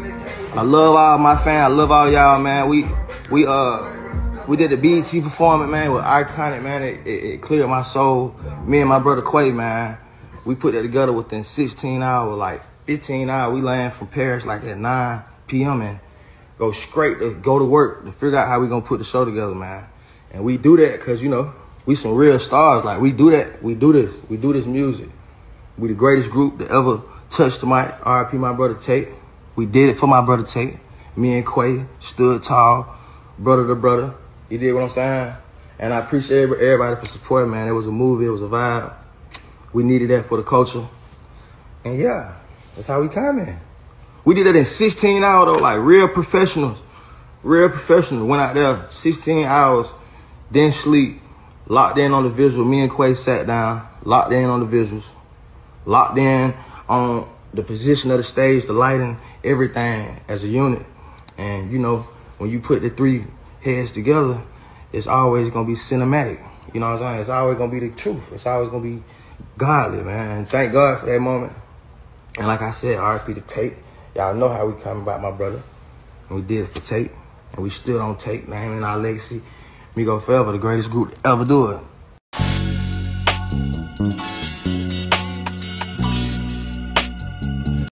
I love all my fans. I love all y'all, man. We we uh we did the BET performance, man. With iconic, man. It, it, it, cleared my soul. Me and my brother Quay, man. We put that together within 16 hours, like 15 hours. We land from Paris like at 9 p.m. and go straight to go to work to figure out how we gonna put the show together, man. And we do that because you know we some real stars. Like we do that. We do this. We do this music. We the greatest group to ever touch the mic. RIP my brother Take. We did it for my brother Take. Me and Quay stood tall, brother to brother. You did what I'm saying? And I appreciate everybody for supporting, man. It was a movie, it was a vibe. We needed that for the culture. And yeah, that's how we come in. We did that in 16 hours though, like real professionals. Real professionals. Went out there 16 hours, didn't sleep, locked in on the visual. Me and Quay sat down, locked in on the visuals, locked in on the position of the stage, the lighting, everything as a unit. And you know, when you put the three heads together, it's always gonna be cinematic. You know what I'm saying? It's always gonna be the truth. It's always gonna be godly, man. And thank God for that moment. And like I said, RP to Take. Y'all know how we come about my brother. And we did it for Take. And we still on Take, man. And our legacy. We go forever, the greatest group to ever do it.